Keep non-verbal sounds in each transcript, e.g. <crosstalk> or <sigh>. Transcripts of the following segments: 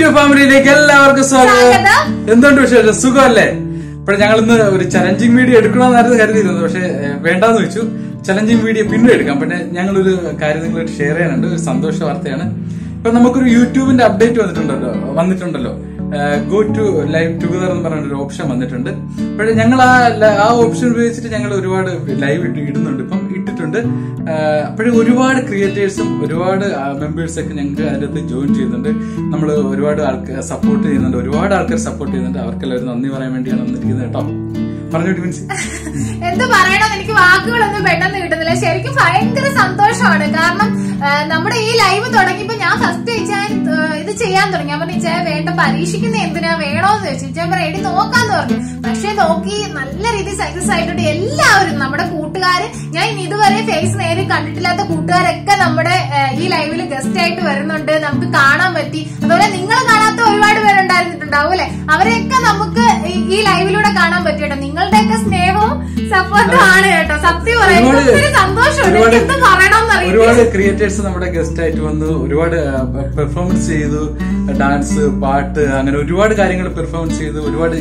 YouTube ഫാമിലിയിലേക്ക് എല്ലാവർക്കും സ്വാഗതം. എന്തുകൊണ്ട് വിശേഷം? സുഖമല്ലേ? ഇപ്പൊ ഞങ്ങൾ ഇന്ന് ഒരു ചലഞ്ചിങ് വീഡിയോ എടുക്കണമെന്നായിരുന്നു കരുതിയിരുന്നത്. പക്ഷെ വേണ്ടെന്ന് വെച്ചു. ചലഞ്ചിങ് വീഡിയോ പിന്നെ എടുക്കാം. പിന്നെ ഞങ്ങളൊരു കാര്യം നിങ്ങളായിട്ട് ഷെയർ ചെയ്യാനുണ്ട്. ഒരു സന്തോഷ വാർത്തയാണ്. ഇപ്പൊ നമുക്കൊരു യൂട്യൂബിന്റെ അപ്ഡേറ്റ് വന്നിട്ടുണ്ടല്ലോ. വന്നിട്ടുണ്ടല്ലോ. ഗോ ടു ലൈവ് ടുഗദർ എന്ന് പറഞ്ഞ ഒരു ഓപ്ഷൻ വന്നിട്ടുണ്ട്. പക്ഷേ ഞങ്ങൾ ആ ആ ഓപ്ഷൻ ഉപയോഗിച്ചിട്ട് ഞങ്ങൾ ഒരുപാട് ലൈവ് ഇടുന്നുണ്ട് ഇപ്പം. ഇട്ടിട്ടുണ്ട് അപ്പോഴും ഒരുപാട് ക്രിയേറ്റേഴ്സും ഒരുപാട് മെമ്പേഴ്സൊക്കെ ഞങ്ങൾക്ക് ഞങ്ങൾക്ക് അതിനകത്ത് ജോയിൻ ചെയ്യുന്നുണ്ട് നമ്മൾ ഒരുപാട് ആൾക്കാർ സപ്പോർട്ട് ചെയ്യുന്നുണ്ട്. ഒരുപാട് ആൾക്കാർ സപ്പോർട്ട് ചെയ്യുന്നുണ്ട്. അവർക്കെല്ലാവരും നന്ദി പറയാൻ വേണ്ടിയാണ് വന്നിരിക്കുന്നത് കേട്ടോ. <laughs> എന്ത് പറയണം എനിക്ക് വാക്കുകളൊന്നും പെട്ടെന്ന് കിട്ടുന്നില്ല. ശരിക്കും ഭയങ്കര സന്തോഷമാണ്. കാരണം നമ്മുടെ ഈ ലൈവ് തുടങ്ങിയപ്പോ ഞാൻ ഫസ്റ്റ് ഞാൻ ഇത് ചെയ്യാൻ തുടങ്ങി. അപ്പൊ ഇച്ചാ വേണ്ട പരീക്ഷിക്കുന്ന എന്തിനാ വേണോന്ന് ചോദിച്ചു. ഇച്ചാൻ പറയാം എടി നോക്കാന്ന് പറഞ്ഞു. പക്ഷെ നോക്കി നല്ല രീതിയിൽ സക്സസ് ആയിട്ടുണ്ട് എല്ലാവരും. നമ്മുടെ കൂട്ടുകാര് ഞാൻ ഇനി ഇതുവരെ ഫേസ് നേരിൽ കണ്ടിട്ടില്ലാത്ത കൂട്ടുകാരൊക്കെ നമ്മുടെ ഈ ലൈവിൽ ഗസ്റ്റ് ആയിട്ട് വരുന്നുണ്ട്. നമുക്ക് കാണാൻ പറ്റി. അതുപോലെ നിങ്ങൾ കാണാത്ത ഒരുപാട് പേരുണ്ടായിരുന്നിട്ടുണ്ടാവും അല്ലെ? അവരെയൊക്കെ നമുക്ക് ഈ- ലൈവിലൂടെ കാണാൻ പറ്റും കേട്ടോ. നിങ്ങളുടെയൊക്കെ സ്നേഹവും സപ്പോർട്ടും ആണ് കേട്ടോ. സത്യം പറയുന്നത് സന്തോഷമുണ്ട്. ഒരുപാട് എനിക്ക് എന്ത് പറയണമെന്ന് ഒരുപാട് ക്രിയേറ്റേഴ്സ് നമ്മുടെ ഗസ്റ്റ് ആയിട്ട് വന്നു. ഒരുപാട് പെർഫോമൻസ് ചെയ്തു. ഡാൻസ് പാട്ട് അങ്ങനെ ഒരുപാട് കാര്യങ്ങൾ പെർഫോമൻസ് ചെയ്തു. ഒരുപാട്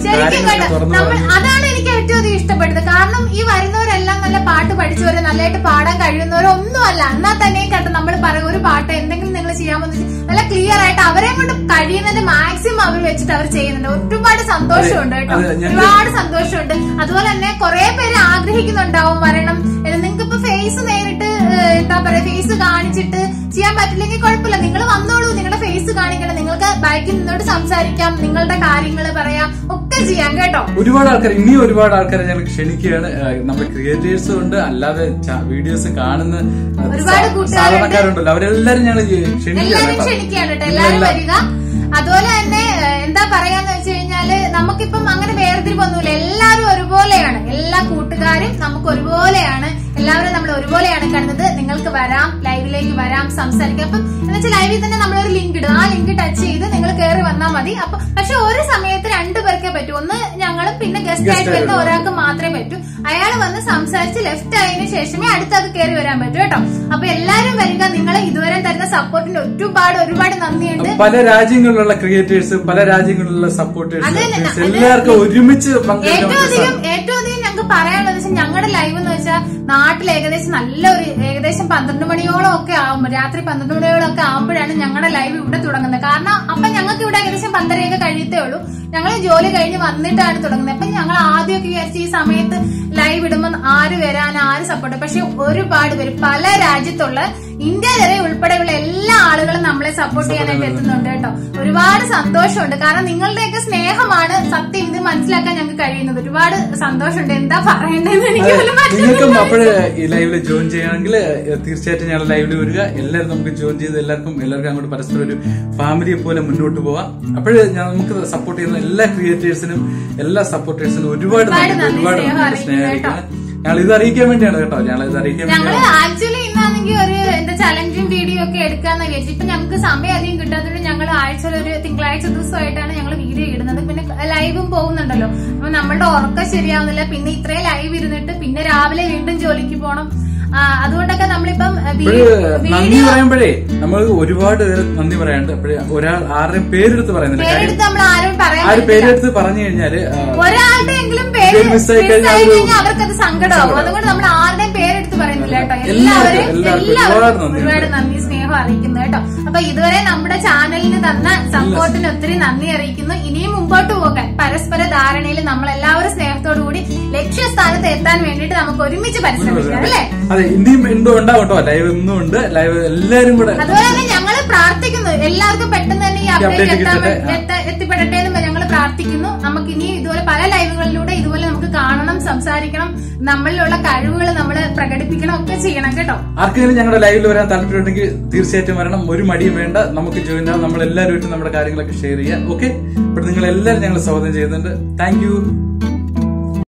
അതാണ് എനിക്ക് ഏറ്റവും അധികം ഇഷ്ടപ്പെട്ടത്. കാരണം ഈ വരുന്നവരെല്ലാം നല്ല പാട്ട് പഠിച്ചവര് നല്ലതായിട്ട് പാടാൻ കഴിയുന്നവരോ ഒന്നുമല്ല എന്നാൽ തന്നെ കേട്ടോ നമ്മൾ പറയും ഒരു പാട്ട് എന്തെങ്കിലും ചെയ്യാമെന്ന് വെച്ചാൽ നല്ല ക്ലിയർ ആയിട്ട് അവരെ കൊണ്ട് കഴിയുന്നതിന്റെ മാക്സിമം അവർ വെച്ചിട്ട് അവർ ചെയ്യുന്നുണ്ട്. ഒരുപാട് സന്തോഷമുണ്ട് കേട്ടോ. ഒരുപാട് സന്തോഷമുണ്ട്. അതുപോലെ തന്നെ കുറെ പേര് ആഗ്രഹിക്കുന്നുണ്ടാവും വരണം നിങ്ങൾക്ക് ഇപ്പൊ ഫേസ് നേരിട്ട് എന്താ പറയാ ഫേസ് കാണിച്ചിട്ട് ചെയ്യാൻ പറ്റില്ലെങ്കിൽ കുഴപ്പമില്ല. നിങ്ങൾ വന്നോളൂ നിങ്ങളുടെ ഫേസ് കാണിക്കണം. നിങ്ങൾക്ക് ബാക്കിൽ നിന്നോട് സംസാരിക്കാം നിങ്ങളുടെ കാര്യങ്ങൾ പറയാം ഒക്കെ ചെയ്യാം കേട്ടോ. ഒരുപാട് ആൾക്കാർ ഇനി ഒരുപാട് ആൾക്കാരെ ഞങ്ങൾ ക്ഷണിക്കുകയാണ്. നമ്മുടെ ക്രിയേറ്റേഴ്സ് ഉണ്ട്. അല്ലാതെ വീഡിയോസ് കാണുന്ന ഒരുപാട് കൂട്ടുകാരുണ്ടല്ലോ. സാധാരണക്കാരുണ്ടല്ലോ അവരെല്ലാരും ഞങ്ങൾ ക്ഷണിക്കുകയാണ്. എല്ലാവരും വരിക. അതുപോലെ തന്നെ എന്താ പറയാന്ന് വെച്ച് കഴിഞ്ഞാൽ നമുക്കിപ്പം അങ്ങനെ വേർതിരിവൊന്നുമില്ല. എല്ലാവരും ഒരുപോലെയാണ്. എല്ലാ കൂട്ടുകാരും നമുക്ക് ഒരുപോലെയാണ്. എല്ലാവരും നമ്മൾ ഒരുപോലെയാണ് കാണുന്നത് നിങ്ങൾക്ക് വരാം ലൈവിലേക്ക് വരാം സംസാരിക്കാം. അപ്പം എന്ന് വെച്ചാൽ ലൈവിൽ തന്നെ നമ്മൾ ഒരു ലിങ്ക് ഇടും. ആ ലിങ്ക് ടച്ച് ചെയ്ത് നിങ്ങൾ കയറി വന്നാൽ മതി. അപ്പൊ പക്ഷെ ഒരു സമയത്ത് രണ്ടു പേർക്കേ പറ്റൂ. ഒന്ന് ഞങ്ങളും പിന്നെ ഗസ്റ്റ് ആയിട്ട് വരുന്ന ഒരാൾക്ക് മാത്രമേ പറ്റൂ. അയാൾ വന്ന് സംസാരിച്ച് ലെഫ്റ്റ് ആയതിനു ശേഷമേ അടുത്തത് കയറി വരാൻ പറ്റൂ കേട്ടോ. അപ്പൊ എല്ലാരും വരിക. നിങ്ങൾ ഇതുവരെ തരുന്ന സപ്പോർട്ടിന് ഒരുപാട് ഒരുപാട് നന്ദിയുണ്ട്. പല രാജ്യങ്ങളിലുള്ള ക്രിയേറ്റേഴ്സ് പല രാജ്യങ്ങളിലുള്ള സപ്പോർട്ടേഴ്സ് എല്ലാവർക്കും ഒരുമിച്ച് ഏറ്റവും അധികം ഏറ്റവും അധികം ഞങ്ങൾക്ക് പറയാനുള്ളത് വെച്ചാൽ ഞങ്ങളുടെ ലൈവ് എന്ന് വെച്ചാൽ നാട്ടിൽ ഏകദേശം നല്ല ഒരു ഏകദേശം പന്ത്രണ്ട് മണിയോളം ഒക്കെ ആകുമ്പോൾ രാത്രി പന്ത്രണ്ട് മണിയോളം ഒക്കെ ആകുമ്പോഴാണ് ഞങ്ങളുടെ ലൈവ് ഇവിടെ തുടങ്ങുന്നത്. കാരണം അപ്പൊ ഞങ്ങൾക്ക് ഇവിടെ ഏകദേശം പന്തരയൊക്കെ കഴിയത്തേ ഉള്ളൂ. ഞങ്ങൾ ജോലി കഴിഞ്ഞ് വന്നിട്ടാണ് തുടങ്ങുന്നത്. അപ്പൊ ഞങ്ങൾ ആദ്യമൊക്കെ വിചാരിച്ച ഈ സമയത്ത് ലൈവ് ഇടുമ്പോൾ ആര് വരാൻ ആര് സപ്പോർട്ട് പക്ഷെ ഒരുപാട് പേര് പല രാജ്യത്തുള്ള ഇന്ത്യ വരെ ഉൾപ്പെടെയുള്ള എല്ലാ ആളുകളും നമ്മളെ സപ്പോർട്ട് ചെയ്യാനായിട്ട് എത്തുന്നുണ്ട് കേട്ടോ. ഒരുപാട് സന്തോഷമുണ്ട്. കാരണം നിങ്ങളുടെയൊക്കെ സ്നേഹമാണ് സത്യം ഇത് മനസ്സിലാക്കാൻ ഞങ്ങൾക്ക് കഴിയുന്നത്. ഒരുപാട് സന്തോഷമുണ്ട്. എന്താ പറയേണ്ടത് എനിക്ക് നിങ്ങൾക്കും അപ്പോൾ ഈ ലൈവിൽ ജോയിൻ ചെയ്യണമെങ്കിൽ തീർച്ചയായിട്ടും ഞങ്ങൾ ലൈവിൽ വരിക. എല്ലാവരും നമുക്ക് ജോയിൻ ചെയ്ത് എല്ലാവർക്കും എല്ലാവർക്കും അങ്ങോട്ട് പരസ്പരം ഒരു ഫാമിലിയെ പോലെ മുന്നോട്ട് പോവാം. അപ്പോഴ് നമുക്ക് സപ്പോർട്ട് ചെയ്യുന്ന എല്ലാ ക്രിയേറ്റേഴ്സിനും എല്ലാ സപ്പോർട്ടേഴ്സിനും ഒരുപാട് ഒരുപാട് സ്നേഹം ഞങ്ങൾ ഇത് അറിയിക്കാൻ വേണ്ടിയാണ് കേട്ടോ. ഞങ്ങൾ ഇത് അറിയിക്കാൻ ഞങ്ങൾ ആക്ച്വലി ഇന്നാണെങ്കിൽ ഒരു എന്താ ചലഞ്ചും വീഡിയോ ഒക്കെ എടുക്കാന്ന് വിചാരിച്ചു. ഇപ്പൊ ഞങ്ങൾക്ക് സമയം അധികം കിട്ടാത്തതുകൊണ്ട് ഞങ്ങൾ ആഴ്ചയിൽ ഒരു തിങ്കളാഴ്ച ദിവസമായിട്ടാണ് ഞങ്ങൾ വീഡിയോ ഇടുന്നത്. പിന്നെ ലൈവും പോകുന്നുണ്ടല്ലോ. അപ്പൊ നമ്മളുടെ ഉറക്കം ശരിയാവുന്നില്ല. പിന്നെ ഇത്രയും ലൈവ് ഇരുന്നിട്ട് പിന്നെ രാവിലെ വീണ്ടും ജോലിക്ക് ആ, അതുകൊണ്ടൊക്കെ നമ്മളിപ്പം നന്ദി പറയുമ്പോഴേ നമ്മൾ ഒരുപാട് നന്ദി പറയാണ്ട് ഒരാൾ ആരുടെയും പേരെടുത്ത് പറയുന്നില്ല. ആരും. പേരെടുത്ത് പറഞ്ഞു കഴിഞ്ഞാൽ ഒരാളുടെ എങ്കിലും പേര് miss കഴിഞ്ഞാൽ അവർക്കത് സങ്കടമാവും അതുകൊണ്ട് നമ്മൾ എല്ലാവർക്കും, എല്ലാവരും ഒരുപാട് നന്ദി. സ്നേഹം അറിയിക്കുന്നു കേട്ടോ. അപ്പൊ ഇതുവരെ നമ്മുടെ ചാനലിന് തന്ന സപ്പോർട്ടിന് ഒത്തിരി നന്ദി അറിയിക്കുന്നു. ഇനിയും മുമ്പോട്ട് പോകാൻ പരസ്പര ധാരണയിൽ നമ്മൾ എല്ലാവരും സ്നേഹത്തോടു കൂടി ലക്ഷ്യസ്ഥാനത്ത് എത്താൻ വേണ്ടിയിട്ട് നമുക്ക് ഒരുമിച്ച് പരിശ്രമിക്കാം അല്ലേ? അതെ ഇനിയും ഉണ്ടോ ഉണ്ടാവും കേട്ടോ ലൈവ് ഇന്നും ഉണ്ട്. ലൈവ് എല്ലാവരും കൂടെ അതുപോലെ തന്നെ ഞങ്ങൾ പ്രാർത്ഥിക്കുന്നു. എല്ലാവർക്കും പെട്ടെന്ന് തന്നെ ഈ അപ്ഡേറ്റ്. എത്തിപ്പെടട്ടെ എന്ന് ഞങ്ങൾ പ്രാർത്ഥിക്കുന്നു. നമുക്ക് ഇനി ഇതുപോലെ പല ലൈവുകളിലൂടെ കാണണം സംസാരിക്കണം നമ്മളിലുള്ള കഴിവുകൾ നമ്മൾ പ്രകടിപ്പിക്കണം ഒക്കെ ചെയ്യണം കേട്ടോ. ആർക്കെങ്കിലും ഞങ്ങളുടെ ലൈവിൽ വരാൻ താല്പര്യമുണ്ടെങ്കിൽ തീർച്ചയായിട്ടും വരണം. ഒരു മടിയും വേണ്ട. നമുക്ക് ജോയിൻ ആവാം. നമ്മൾ എല്ലാവരുമായിട്ട് നമ്മുടെ കാര്യങ്ങളൊക്കെ ഷെയർ ചെയ്യാം. ഓക്കെ അപ്പോൾ നിങ്ങൾ എല്ലാവരും ഞങ്ങൾ സ്വാഗതം ചെയ്യുന്നുണ്ട്. താങ്ക്